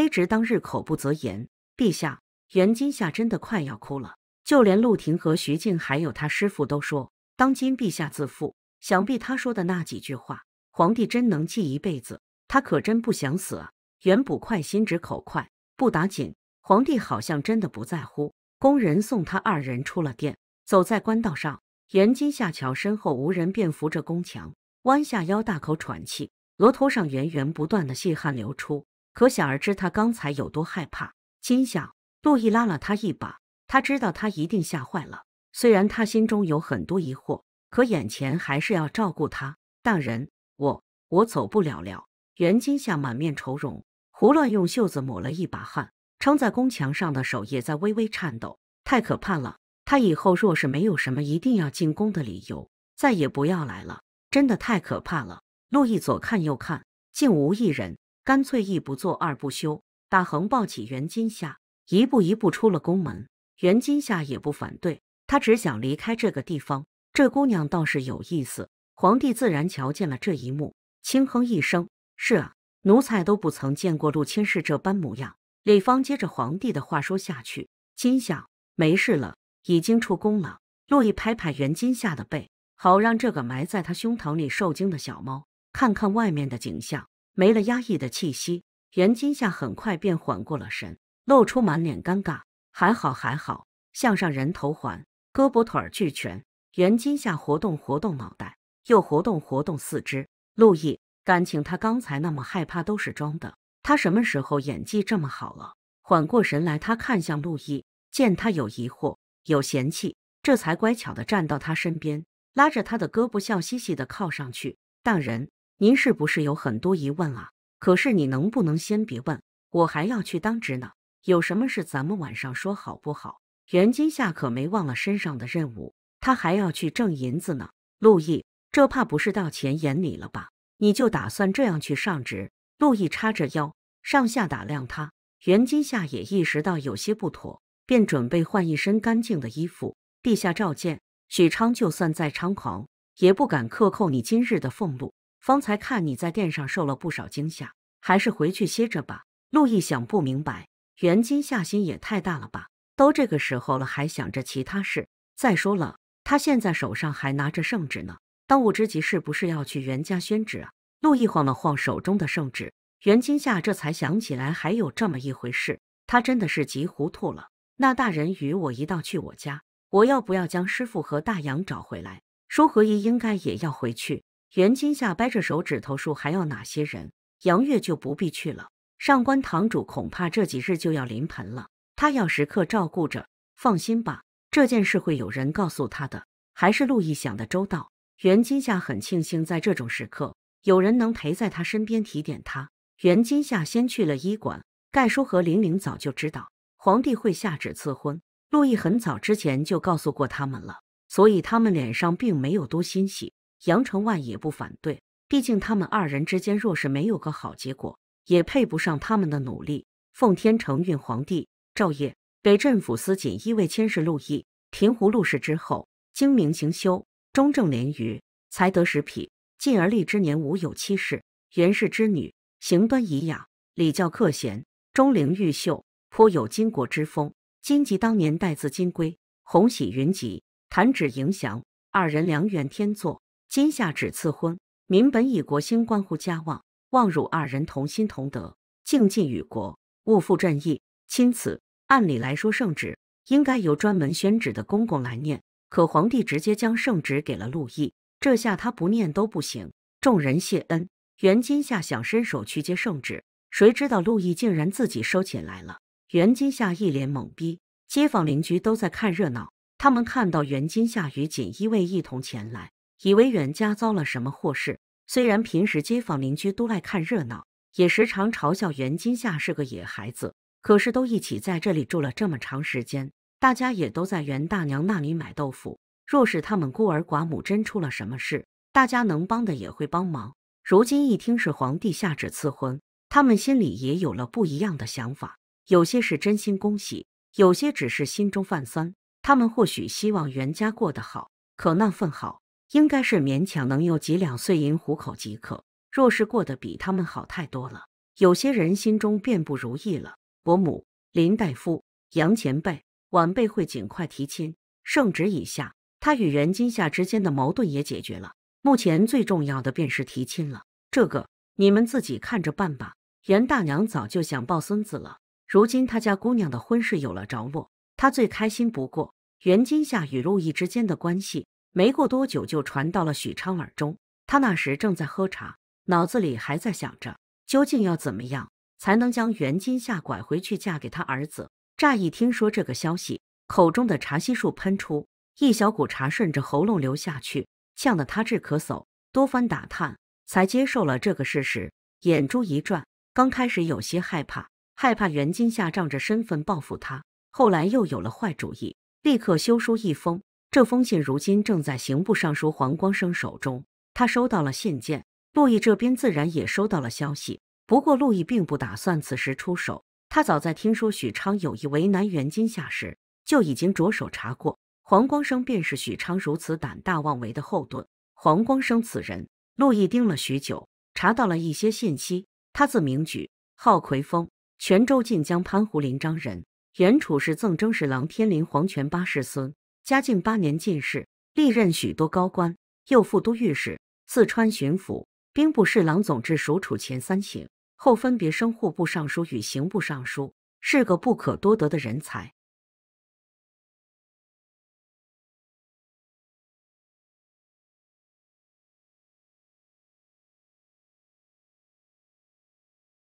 卑职当日口不择言。陛下，袁今夏真的快要哭了。就连陆廷和徐静还有他师傅都说，当今陛下自负，想必他说的那几句话，皇帝真能记一辈子。他可真不想死啊！袁捕快心直口快，不打紧。皇帝好像真的不在乎。工人送他二人出了殿，走在官道上，袁金夏瞧身后无人，便扶着宫墙，弯下腰，大口喘气，额头上源源不断的细汗流出，可想而知他刚才有多害怕。金夏，陆毅拉了他一把，他知道他一定吓坏了。虽然他心中有很多疑惑，可眼前还是要照顾他。大人，我我走不了了。袁金夏满面愁容，胡乱用袖子抹了一把汗，撑在宫墙上的手也在微微颤抖。太可怕了！他以后若是没有什么一定要进宫的理由，再也不要来了。真的太可怕了！陆毅左看右看，竟无一人，干脆一不做二不休，大横抱起袁金夏，一步一步出了宫门。袁金夏也不反对，他只想离开这个地方。这姑娘倒是有意思。皇帝自然瞧见了这一幕，轻哼一声。是啊，奴才都不曾见过陆谦是这般模样。李芳接着皇帝的话说下去：“金夏没事了，已经出宫了。”陆毅拍拍袁金夏的背，好让这个埋在他胸膛里受惊的小猫看看外面的景象，没了压抑的气息。袁金夏很快便缓过了神，露出满脸尴尬：“还好还好，项上人头环，胳膊腿儿俱全。”袁金夏活动活动脑袋，又活动活动四肢。陆毅。感情他刚才那么害怕都是装的，他什么时候演技这么好了？缓过神来，他看向陆毅，见他有疑惑，有嫌弃，这才乖巧的站到他身边，拉着他的胳膊，笑嘻嘻的靠上去。大人，您是不是有很多疑问啊？可是你能不能先别问，我还要去当值呢。有什么事咱们晚上说好不好？袁金夏可没忘了身上的任务，他还要去挣银子呢。陆毅，这怕不是到钱眼里了吧？你就打算这样去上职？陆毅叉着腰，上下打量他。袁金夏也意识到有些不妥，便准备换一身干净的衣服。陛下召见。许昌就算再猖狂，也不敢克扣你今日的俸禄。方才看你在殿上受了不少惊吓，还是回去歇着吧。陆毅想不明白，袁金夏心也太大了吧？都这个时候了，还想着其他事？再说了，他现在手上还拿着圣旨呢。当务之急是不是要去袁家宣旨啊？陆毅晃了晃手中的圣旨，袁金夏这才想起来还有这么一回事，他真的是急糊涂了。那大人与我一道去我家，我要不要将师傅和大洋找回来？舒和仪应该也要回去。袁金夏掰着手指头数还要哪些人？杨月就不必去了。上官堂主恐怕这几日就要临盆了，他要时刻照顾着。放心吧，这件事会有人告诉他的。还是陆毅想的周到。袁金夏很庆幸，在这种时刻有人能陪在他身边提点他。袁金夏先去了医馆，盖叔和玲玲早就知道皇帝会下旨赐婚，陆毅很早之前就告诉过他们了，所以他们脸上并没有多欣喜。杨承万也不反对，毕竟他们二人之间若是没有个好结果，也配不上他们的努力。奉天承运，皇帝昼夜，北镇抚司锦衣卫牵使陆毅平湖陆氏之后，精明行修。中正连余，才得十匹。晋而立之年无有妻室。袁氏之女，行端仪雅，礼教克贤，钟灵毓秀，颇有巾帼之风。金吉当年带自金龟，鸿喜云集，弹指迎祥，二人良缘天作。今夏旨赐婚，民本以国兴关乎家旺，望汝二人同心同德，敬尽与国，勿负朕意。钦此。按理来说，圣旨应该由专门宣旨的公公来念。可皇帝直接将圣旨给了陆毅，这下他不念都不行。众人谢恩，袁金夏想伸手去接圣旨，谁知道陆毅竟然自己收起来了。袁金夏一脸懵逼，街坊邻居都在看热闹。他们看到袁金夏与锦衣卫一同前来，以为袁家遭了什么祸事。虽然平时街坊邻居都爱看热闹，也时常嘲笑袁金夏是个野孩子，可是都一起在这里住了这么长时间。大家也都在袁大娘那里买豆腐。若是他们孤儿寡母真出了什么事，大家能帮的也会帮忙。如今一听是皇帝下旨赐婚，他们心里也有了不一样的想法。有些是真心恭喜，有些只是心中泛酸。他们或许希望袁家过得好，可那份好，应该是勉强能有几两碎银糊口即可。若是过得比他们好太多了，有些人心中便不如意了。伯母林大夫、杨前辈、晚辈会尽快提亲。圣旨已下，他与袁今夏之间的矛盾也解决了。目前最重要的便是提亲了，这个你们自己看着办吧。袁大娘早就想抱孙子了，如今他家姑娘的婚事有了着落，她最开心不过。袁今夏与陆毅之间的关系，没过多久就传到了许昌耳中。他那时正在喝茶，脑子里还在想着，究竟要怎么样才能将袁今夏拐回去嫁给他儿子。乍一听说这个消息，口中的茶稀树喷出，一小股茶顺着喉咙流下去，呛得他直咳嗽，多番打探才接受了这个事实。眼珠一转，刚开始有些害怕，害怕袁今夏仗着身份报复他，后来又有了坏主意。立刻修书一封，这封信如今正在刑部尚书黄光生手中。他收到了信件，陆毅这边自然也收到了消息。不过陆毅并不打算此时出手，他早在听说许昌有意为难袁金夏时，就已经着手查过。黄光生便是许昌如此胆大妄为的后盾。黄光生此人，陆毅盯了许久，查到了一些信息。他字明举，号奎峰，泉州晋江潘湖临漳人。原处是赠征侍郎天林黄泉八世孙，嘉靖八年进士，历任许多高官，又副都御史、四川巡抚、兵部侍郎、总治署处前三省，后分别升户部尚书与刑部尚书，是个不可多得的人才。